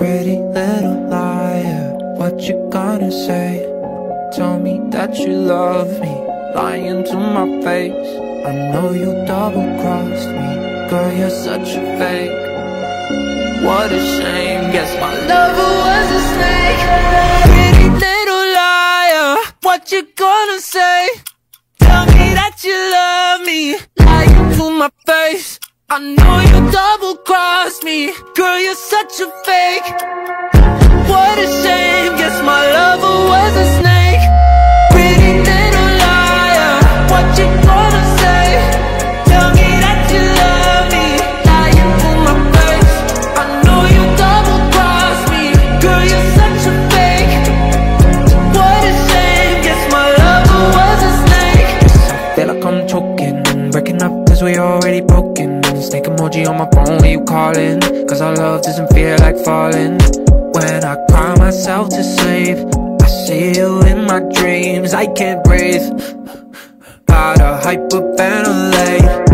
Pretty little liar, what you gonna say? Tell me that you love me, lying to my face. I know you double-crossed me, girl you're such a fake. What a shame, guess my lover was a snake. Pretty little liar, what you gonna say? Tell me that you love me, lying to my face I know you double-crossed me. Girl, you're such a fake. What a shame Snake emoji on my phone when you calling. Cause our love doesn't feel like falling. When I cry myself to sleep I see you in my dreams. I can't breathe. Gotta hyperventilate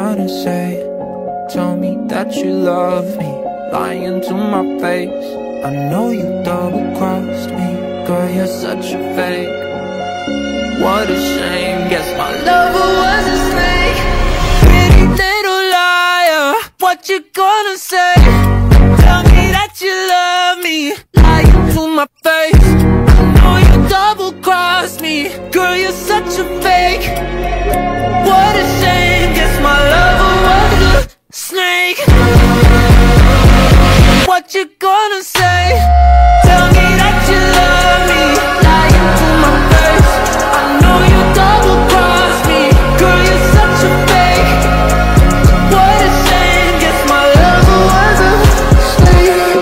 gonna say? Tell me that you love me, lying to my face. I know you double-crossed me, girl you're such a fake. What a shame, guess my lover was a snake. Pretty little liar, what you gonna say? you gonna say? Tell me that you love me, lying to my face. I know you double cross me, girl, you're such a fake. What a shame, guess my lover was a mistake.